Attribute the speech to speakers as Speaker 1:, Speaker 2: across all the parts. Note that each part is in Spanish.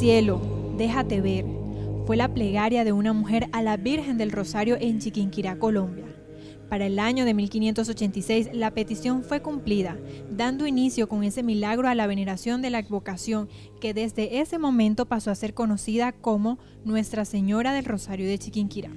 Speaker 1: Cielo, déjate ver. Fue la plegaria de una mujer a la Virgen del Rosario en Chiquinquirá, Colombia. Para el año de 1586 la petición fue cumplida, dando inicio con ese milagro a la veneración de la advocación que desde ese momento pasó a ser conocida como Nuestra Señora del Rosario de Chiquinquirá.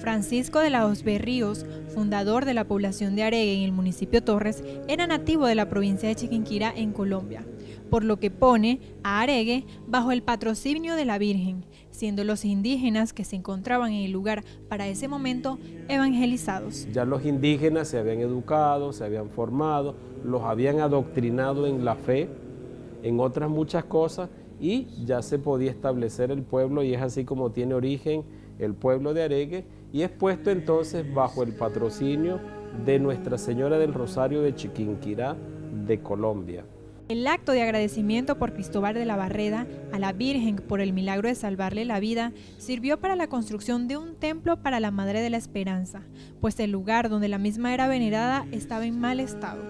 Speaker 1: Francisco de la Berríos, fundador de la población de Aregue en el municipio Torres, era nativo de la provincia de Chiquinquirá en Colombia, por lo que pone a Aregue bajo el patrocinio de la Virgen, siendo los indígenas que se encontraban en el lugar para ese momento evangelizados.
Speaker 2: Ya los indígenas se habían educado, se habían formado, los habían adoctrinado en la fe, en otras muchas cosas, y ya se podía establecer el pueblo y es así como tiene origen el pueblo de Aregue y es puesto entonces bajo el patrocinio de Nuestra Señora del Rosario de Chiquinquirá de Colombia.
Speaker 1: El acto de agradecimiento por Cristóbal de la Barreda a la Virgen por el milagro de salvarle la vida sirvió para la construcción de un templo para la Madre de la Esperanza, pues el lugar donde la misma era venerada estaba en mal estado.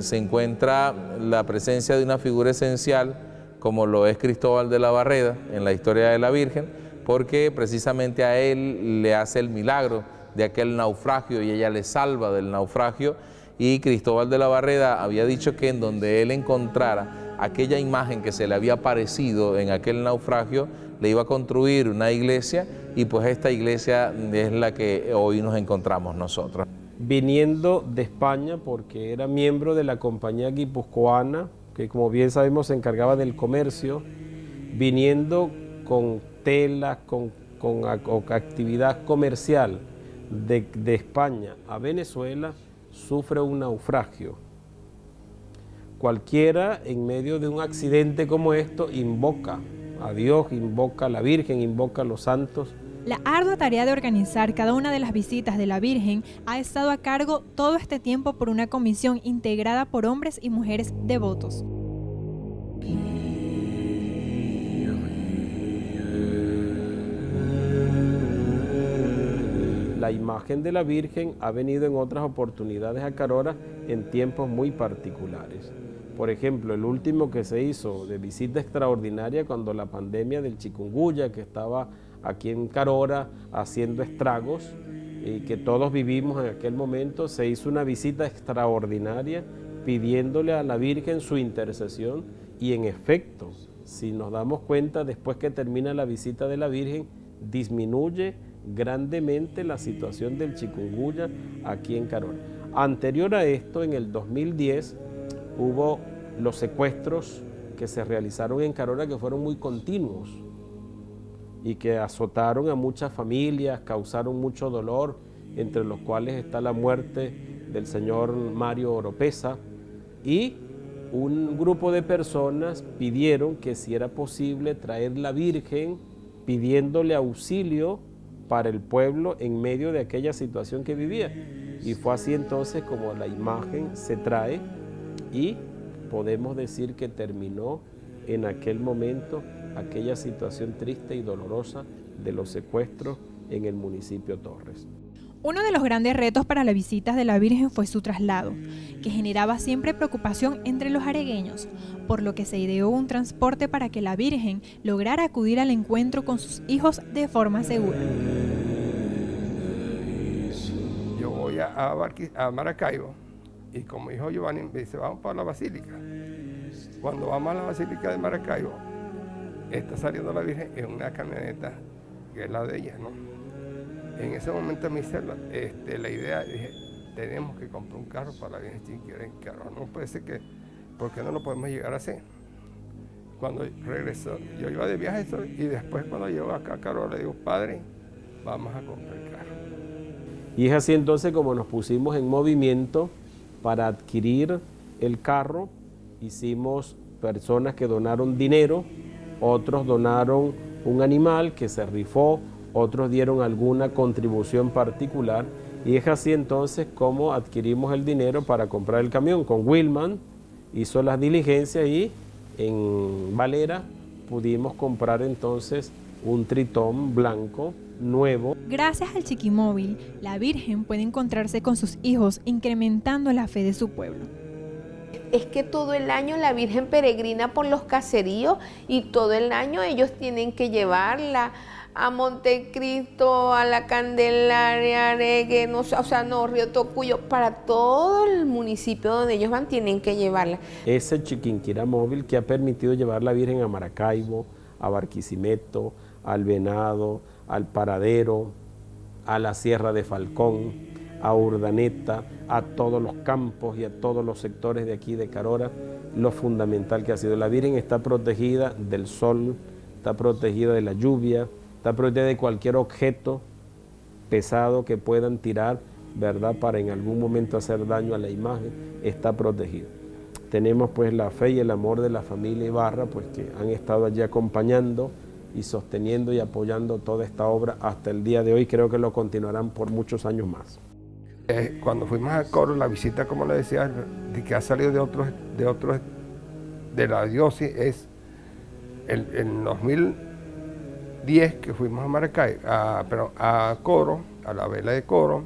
Speaker 3: Se encuentra la presencia de una figura esencial como lo es Cristóbal de la Barreda en la historia de la Virgen, porque precisamente a él le hace el milagro de aquel naufragio y ella le salva del naufragio y Cristóbal de la Barreda había dicho que en donde él encontrara aquella imagen que se le había aparecido en aquel naufragio, le iba a construir una iglesia y pues esta iglesia es la que hoy nos encontramos nosotros.
Speaker 2: Viniendo de España porque era miembro de la compañía guipuzcoana, que como bien sabemos se encargaba del comercio, viniendo con telas, con, actividad comercial de, de España a Venezuela, sufre un naufragio. Cualquiera en medio de un accidente como esto invoca a Dios, invoca a la Virgen, invoca a los santos.
Speaker 1: La ardua tarea de organizar cada una de las visitas de la Virgen ha estado a cargo todo este tiempo por una comisión integrada por hombres y mujeres devotos.
Speaker 2: Imagen de la Virgen ha venido en otras oportunidades a Carora en tiempos muy particulares. Por ejemplo, el último que se hizo de visita extraordinaria cuando la pandemia del chikungunya, que estaba aquí en Carora haciendo estragos y que todos vivimos en aquel momento, se hizo una visita extraordinaria pidiéndole a la Virgen su intercesión y en efecto, si nos damos cuenta, después que termina la visita de la Virgen, disminuye grandemente la situación del chikungunya aquí en Carora. Anterior a esto, en el 2010, hubo los secuestros que se realizaron en Carora que fueron muy continuos y que azotaron a muchas familias, causaron mucho dolor, entre los cuales está la muerte del señor Mario Oropesa y un grupo de personas pidieron que si era posible traer la Virgen pidiéndole auxilio para el pueblo en medio de aquella situación que vivía. Y fue así entonces como la imagen se trae y podemos decir que terminó en aquel momento aquella situación triste y dolorosa de los secuestros en el municipio Torres.
Speaker 1: Uno de los grandes retos para las visitas de la Virgen fue su traslado, que generaba siempre preocupación entre los aregueños, por lo que se ideó un transporte para que la Virgen lograra acudir al encuentro con sus hijos de forma segura.
Speaker 4: Yo voy a, Maracaibo y como hijo Giovanni me dice, vamos para la basílica. Cuando vamos a la basílica de Maracaibo, está saliendo la Virgen en una camioneta que es la de ella, ¿no? En ese momento me hice este, la idea, dije, tenemos que comprar un carro para la Virgen Chiquinquirá en carro. No puede ser que, ¿por qué no lo podemos llegar así? Cuando regresó, yo iba de viaje y después cuando llego acá a Carol le digo, padre, vamos a comprar el carro.
Speaker 2: Y es así entonces como nos pusimos en movimiento para adquirir el carro. Hicimos personas que donaron dinero, otros donaron un animal que se rifó, otros dieron alguna contribución particular y es así entonces como adquirimos el dinero para comprar el camión. Con Wilman hizo las diligencias y en Valera pudimos comprar entonces un tritón blanco nuevo.
Speaker 1: Gracias al chiquimóvil, la Virgen puede encontrarse con sus hijos incrementando la fe de su pueblo.
Speaker 5: es que todo el año la Virgen peregrina por los caseríos y todo el año ellos tienen que llevarla a Montecristo, a la Candelaria, Aregue, no, o sea, no, Río Tocuyo, para todo el municipio donde ellos van tienen que llevarla.
Speaker 2: Ese Chiquinquira móvil que ha permitido llevar la Virgen a Maracaibo, a Barquisimeto, al Venado, al Paradero, a la Sierra de Falcón, a Urdaneta, a todos los campos y a todos los sectores de aquí de Carora, lo fundamental que ha sido. La Virgen está protegida del sol, está protegida de la lluvia, está protegida de cualquier objeto pesado que puedan tirar, ¿verdad? Para en algún momento hacer daño a la imagen, está protegida. Tenemos pues la fe y el amor de la familia Ibarra, pues que han estado allí acompañando y sosteniendo y apoyando toda esta obra hasta el día de hoy. Creo que lo continuarán por muchos años más.
Speaker 4: Eh, cuando fuimos a Coro, la visita, como le decía, de que ha salido de otros, de otros, de la diócesis, es el, en 2010 que fuimos a Maracay, a, pero a Coro, a la vela de Coro,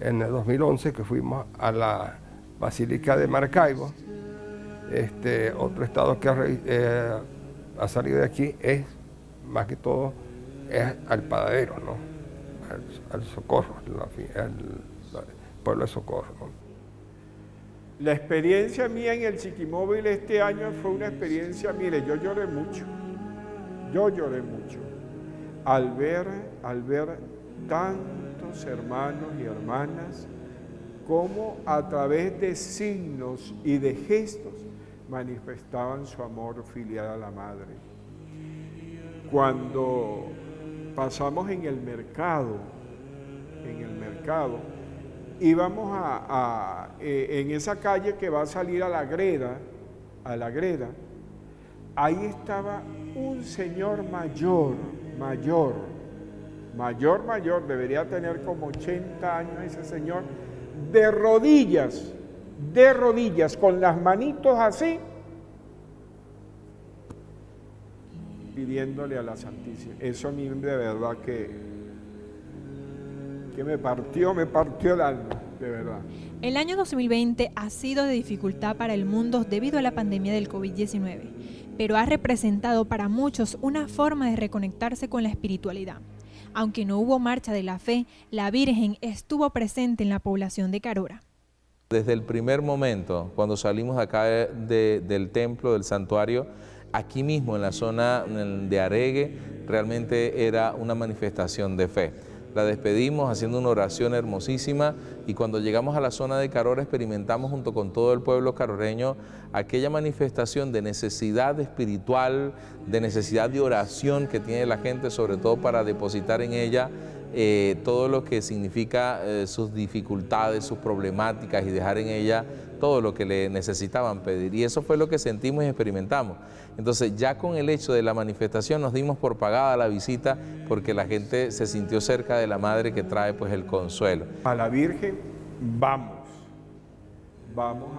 Speaker 4: en el 2011 que fuimos a la Basílica de Maracaibo, este, otro estado que ha, eh, salido de aquí es más que todo es al padadero, ¿no? al, socorro, al, pueblo de socorro.
Speaker 6: La experiencia mía en el Chiquimóvil este año fue una experiencia, mire, yo lloré mucho, yo lloré mucho al ver, al ver tantos hermanos y hermanas como a través de signos y de gestos manifestaban su amor filial a la madre. Cuando pasamos en el mercado, en el mercado, íbamos a, eh, en esa calle que va a salir a la greda, a la greda, ahí estaba un señor mayor, mayor, mayor, mayor, debería tener como 80 años ese señor, de rodillas, de rodillas, con las manitos así, pidiéndole a la Santísima. Eso a mí de verdad que, que me partió, me partió el alma, de verdad.
Speaker 1: El año 2020 ha sido de dificultad para el mundo debido a la pandemia del COVID-19, pero ha representado para muchos una forma de reconectarse con la espiritualidad. Aunque no hubo marcha de la fe, la Virgen estuvo presente en la población de Carora.
Speaker 3: Desde el primer momento, cuando salimos acá del templo, del santuario, aquí mismo en la zona de Aregue realmente era una manifestación de fe. La despedimos haciendo una oración hermosísima y cuando llegamos a la zona de Carora experimentamos junto con todo el pueblo caroreño aquella manifestación de necesidad espiritual, de necesidad de oración que tiene la gente, sobre todo para depositar en ella eh, todo lo que significa eh, sus dificultades, sus problemáticas y dejar en ella todo lo que le necesitaban pedir. Y eso fue lo que sentimos y experimentamos. Entonces ya con el hecho de la manifestación nos dimos por pagada la visita porque la gente se sintió cerca de la madre que trae pues el consuelo.
Speaker 6: A la Virgen vamos, vamos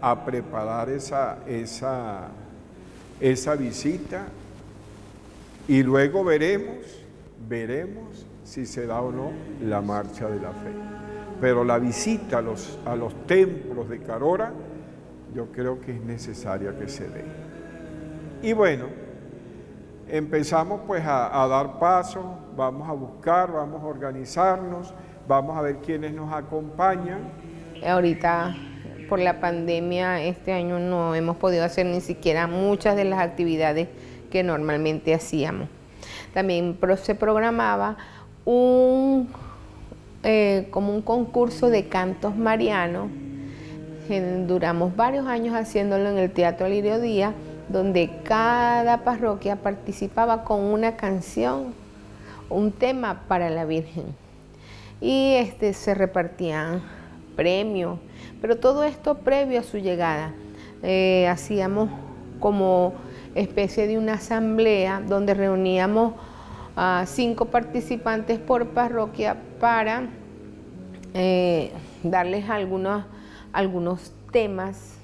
Speaker 6: a, preparar esa, esa, esa visita y luego veremos, veremos si se da o no la marcha de la fe pero la visita a los, a los templos de Carora yo creo que es necesaria que se dé. Y bueno, empezamos pues a, dar pasos, vamos a buscar, vamos a organizarnos, vamos a ver quiénes nos acompañan.
Speaker 5: Ahorita por la pandemia este año no hemos podido hacer ni siquiera muchas de las actividades que normalmente hacíamos. También se programaba un eh, como un concurso de cantos marianos. Duramos varios años haciéndolo en el Teatro Lirio Díaz, donde cada parroquia participaba con una canción, un tema para la Virgen. Y este, se repartían premios, pero todo esto previo a su llegada. Eh, hacíamos como especie de una asamblea donde reuníamos a cinco participantes por parroquia para eh, darles algunos, algunos temas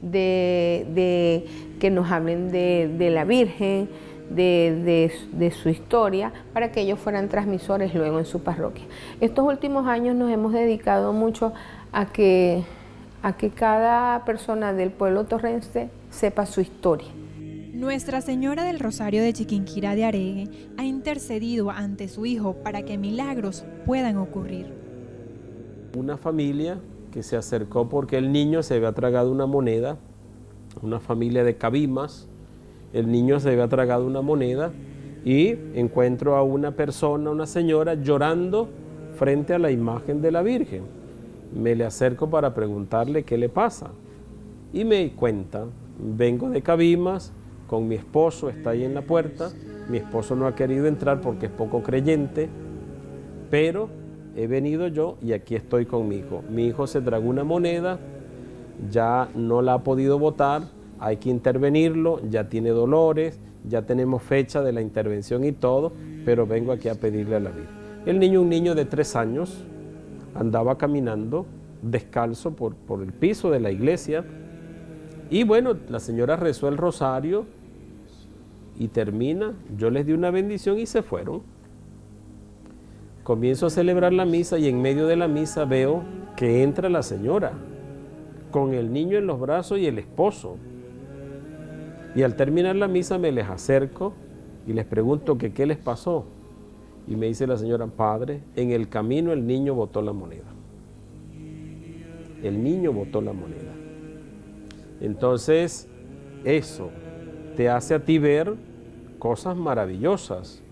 Speaker 5: de, que nos hablen de, la Virgen, de, su historia, para que ellos fueran transmisores luego en su parroquia. Estos últimos años nos hemos dedicado mucho a que a que cada persona del pueblo torrense sepa su historia.
Speaker 1: Nuestra Señora del Rosario de Chiquinquirá de Aregue ha intercedido ante su Hijo para que milagros puedan ocurrir.
Speaker 2: Una familia que se acercó porque el niño se había tragado una moneda, una familia de cabimas, el niño se había tragado una moneda y encuentro a una persona, una señora, llorando frente a la imagen de la Virgen. Me le acerco para preguntarle qué le pasa y me cuenta, vengo de Cabimas con mi esposo, está ahí en la puerta, mi esposo no ha querido entrar porque es poco creyente, pero he venido yo y aquí estoy con mi hijo. Mi hijo se tragó una moneda, ya no la ha podido votar, hay que intervenirlo, ya tiene dolores, ya tenemos fecha de la intervención y todo, pero vengo aquí a pedirle a la Virgen. El niño, un niño de tres años, andaba caminando descalzo por, por el piso de la iglesia y bueno, la señora rezó el rosario y termina, yo les di una bendición y se fueron. Comienzo a celebrar la misa y en medio de la misa veo que entra la señora con el niño en los brazos y el esposo. Y al terminar la misa me les acerco y les pregunto que qué les pasó. Y me dice la señora, padre, en el camino el niño botó la moneda. El niño botó la moneda. Entonces, eso te hace a ti ver cosas maravillosas.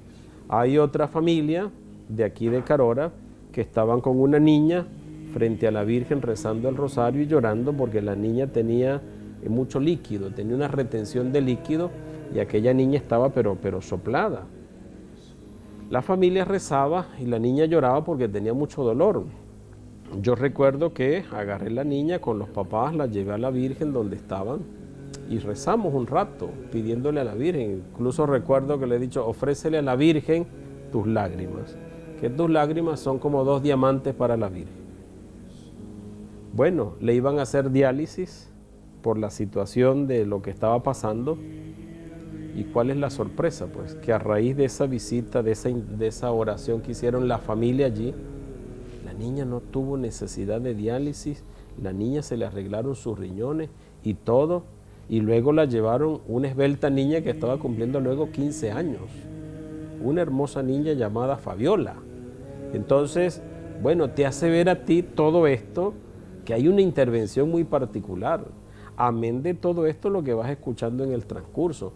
Speaker 2: Hay otra familia de aquí de Carora que estaban con una niña frente a la Virgen rezando el rosario y llorando porque la niña tenía mucho líquido, tenía una retención de líquido y aquella niña estaba pero, pero soplada. La familia rezaba y la niña lloraba porque tenía mucho dolor. Yo recuerdo que agarré la niña con los papás, la llevé a la Virgen donde estaban y rezamos un rato pidiéndole a la Virgen. Incluso recuerdo que le he dicho, ofrécele a la Virgen tus lágrimas, que tus lágrimas son como dos diamantes para la Virgen. Bueno, le iban a hacer diálisis por la situación de lo que estaba pasando. ¿Y cuál es la sorpresa? Pues que a raíz de esa visita, de esa, de esa oración que hicieron la familia allí, la niña no tuvo necesidad de diálisis, la niña se le arreglaron sus riñones y todo, y luego la llevaron una esbelta niña que estaba cumpliendo luego 15 años, una hermosa niña llamada Fabiola. Entonces, bueno, te hace ver a ti todo esto, que hay una intervención muy particular. Amén de todo esto lo que vas escuchando en el transcurso.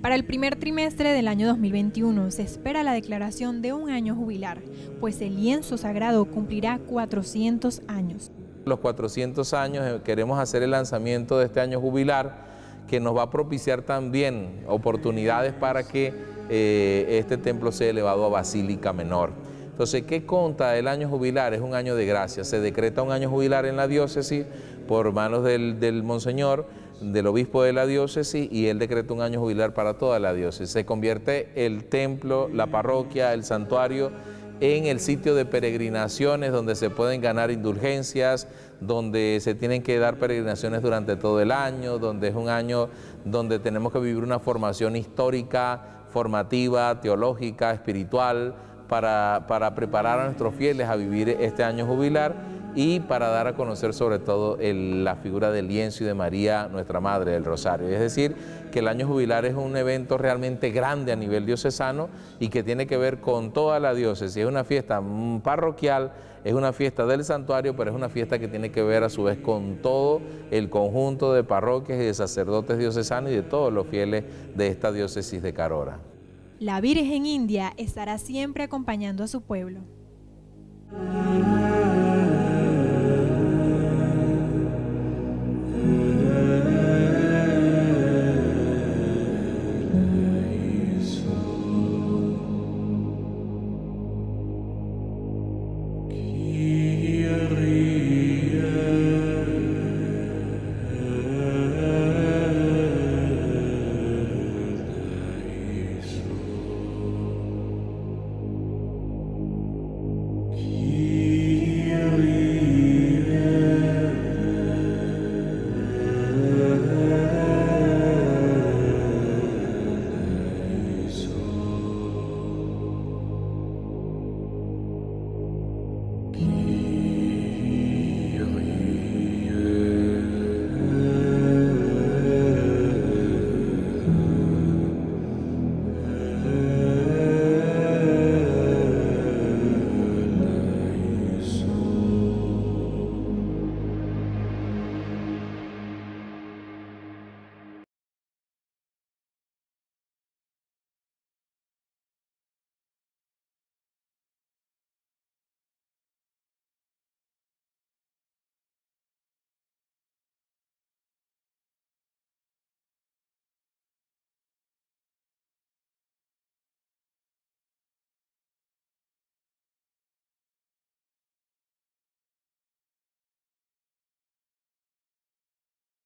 Speaker 1: Para el primer trimestre del año 2021 se espera la declaración de un año jubilar, pues el lienzo sagrado cumplirá 400 años.
Speaker 3: Los 400 años eh, queremos hacer el lanzamiento de este año jubilar que nos va a propiciar también oportunidades para que eh, este templo sea elevado a Basílica Menor. Entonces, ¿qué conta el año jubilar? Es un año de gracia. Se decreta un año jubilar en la diócesis por manos del, del monseñor del obispo de la diócesis y él decreta un año jubilar para toda la diócesis. Se convierte el templo, la parroquia, el santuario en el sitio de peregrinaciones donde se pueden ganar indulgencias, donde se tienen que dar peregrinaciones durante todo el año, donde es un año donde tenemos que vivir una formación histórica, formativa, teológica, espiritual, para, para preparar a nuestros fieles a vivir este año jubilar y para dar a conocer sobre todo la figura del lienzo y de María, nuestra Madre del Rosario. Es decir, que el año jubilar es un evento realmente grande a nivel diocesano y que tiene que ver con toda la diócesis. Es una fiesta parroquial, es una fiesta del santuario, pero es una fiesta que tiene que ver a su vez con todo el conjunto de parroquias y de sacerdotes diocesanos y de todos los fieles de esta diócesis de Carora.
Speaker 1: La Virgen India estará siempre acompañando a su pueblo.